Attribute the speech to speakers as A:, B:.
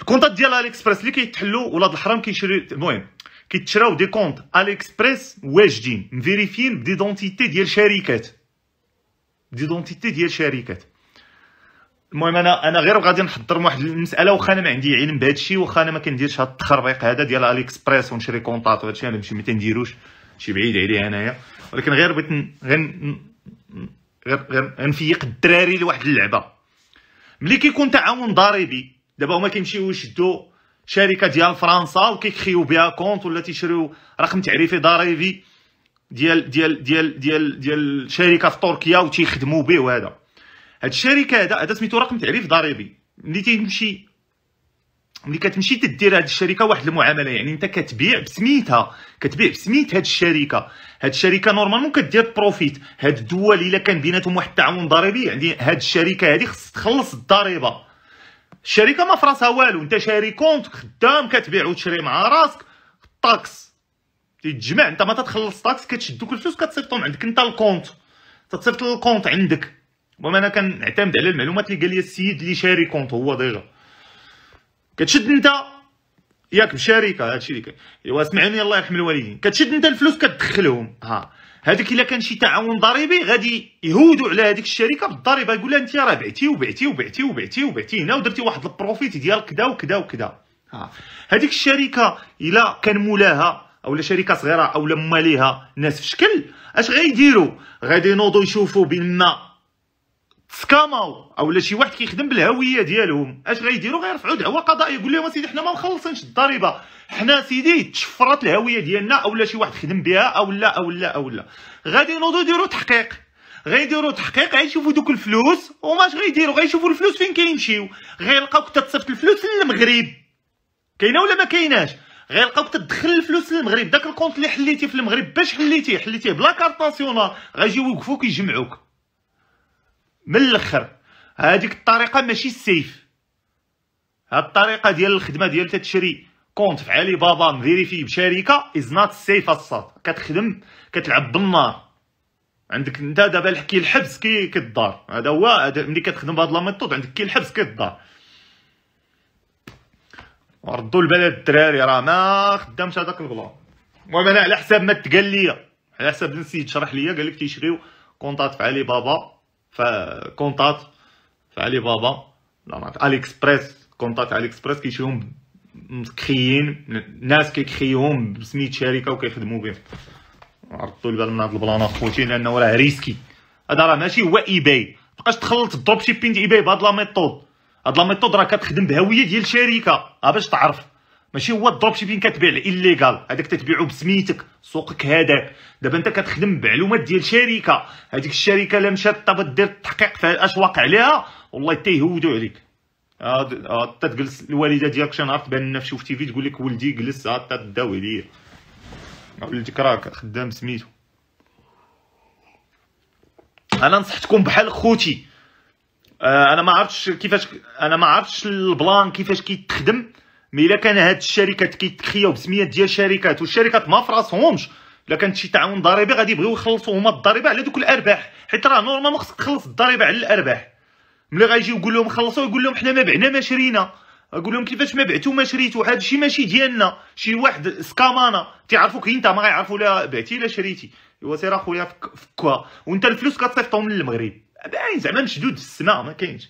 A: الكونطات ديال AliExpress اللي كيتحلوا ولاد الحرام كيشري المهم كيتشراو des comptes AliExpress واجدين مفيريفين ب des identités ديال شركات. des identités ديال شركات. المهم أنا أنا غير غادي نحضر واحد المسألة واخا أنا ما عندي علم بهذا الشيء واخا أنا ما كنديرش هذا التخربيق هذا ديال AliExpress ونشري كونطات وهذا الشيء ماشي ما تنديروش شي بعيد عليه أنايا. ولكن غير بغيت غير غير غنفيق الدراري لواحد اللعبة. ملي كيكون تعاون ضريبي دابا هما كيمشيو يشدوا شركة ديال فرنسا وكيكريو بها compte ولا تيشريو رقم تعريفي ضريبي ديال ديال ديال ديال ديال شركة في تركيا وتيخدموا به وهذا. هاد الشركة هذا هذا سميتو رقم تعريف ضريبي. ملي تيمشي ملي كتمشي تدير هاد الشركة واحد المعاملة يعني انت كتبيع بسميتها كتبيع بسميت هاد الشركة. هاد الشركة normalement كدير profit هاد الدول إلا كان بيناتهم واحد التعاون ضريبي يعني هاد الشركة هادي خص تخلص الضريبة. الشركة ما فراسها والو. انت شاري compte خدام كتبيع وتشري مع راسك. ال taxe تيتجمع انت ما تتخلص taxe كتشد دوك الفلوس كتصيفطهم عندك. انت ال compte. تتصيفط ال compte عندك. المهم أنا كنعتمد على المعلومات اللي قال لي السيد اللي شاري compte هو déjà. كتشد انت ياك بشركة هادشي اللي إيوا سمعني الله يرحم الوالدين. كتشد انت الفلوس كتدخلهم. ها. هذيك إلا كان شي تعاون ضريبي غادي يهودوا على هذيك الشركة بالضريبة يقول لها انت راه بعتي وبعتي وبعتي وبعتي وبعتي هنا ودرتي واحد ال profit ديال كذا وكذا وكذا ها. هذيك الشركة إلا كان مولاها أولا شركة صغيرة أولا ماليها ناس في شكل أش غيديروا غادي ينوضوا يشوفوا بأن سكاماو اولا شي واحد كيخدم بالهوية ديالهم. أش غيديروا؟ غيرفعوا دعوة قضائية. يقول لهم سيدي حنا ما مخلصينش الضريبة. حنا سيدي تشفرات الهوية ديالنا اولا شي واحد خدم بها أو لا أو لا أو لا. غادي ينوضوا يديروا تحقيق. غيديروا تحقيق غيشوفوا دوك الفلوس وماش غيديروا؟ غيشوفوا الفلوس فين كيمشيو غيلقاوك تتصيفط الفلوس للمغرب كاينة ولا ما كايناش؟ غيلقاوك تدخل الفلوس للمغرب داك ال compte اللي حليتيه في المغرب باش حليتيه؟ حليتيه بلا carte nationale. غيجيو يوقفوك يجمعوك. من الآخر. هذيك الطريقة ماشي ال safe هاد الطريقة ديال الخدمة ديال تتشري compte في علي بابا مفيريفي بشركة is not safe الصاد كتخدم كتلعب بالنار. عندك انت دابا كي الحبس كي كالدار هذا هو ملي كتخدم بهاد la méthode عندك كي الحبس كي الدار وردوا البال الدراري راه ما خدامش هذاك ال plan المهم أنا على حساب ما تقال لي على حساب السيد شرح لي قال لك تيشريو كونطات في علي بابا. فكونطات في علي بابا لا ما AliExpress كونطات AliExpress كيشريهم مكخيين ناس كيكخيوهم بسميت شركه وكيخدموا بهم رديتوا البال من هذا ال plan اخوتي لأنه راه risqué هذا راه ماشي هو eBay مابقاش تخلط ال dropshipping eBay بهاد la méthode هاد la méthode راه كتخدم بهويه ديال الشركة ها باش تعرف ماشي هو ال dropshipping كتبيع ال illégal هذاك تتبيعو بسميتك سوقك هذاك دابا انت كتخدم بمعلومات ديال شركه هذيك الشركة لا مشات طابت دير التحقيق في اش واقع عليها والله تيهودوا عليك. حتى تجلس الوالدة ديالك شي نهار تبان لنا في TV تقول لك ولدي جلس حتى تداوي ليا ولدك راك خدام سميتو. أنا نصحتكم بحال خوتي. آه، أنا ما عرفتش كيفاش أنا ما عرفتش ال plan كيفاش كيتخدم. mais إلا كان هاد الشركات كيتخياو بسميات ديال الشركات والشركات ما فراسهمش. إلا كانت شي تعاون ضريبي غادي يبغيو يخلصوا هما الضريبة على دوك الأرباح. حيت راه normalement خصك تخلص الضريبة على الأرباح. ملي غيجيو يقول لهم خلصوا يقول لهم حنا ما بعنا ما شرينا. أقول لهم كيفاش ما بعتو ما شريتو؟ هذا الشيء ماشي ديالنا. شي واحد سكامانا. تعرفوك انت ما غيعرفوا لا بعتي لا شريتي. إيوا سير أخويا فكوها وانت الفلوس كتصيفطهم للمغرب. باين زعما مشدود في السماء ما كاينش.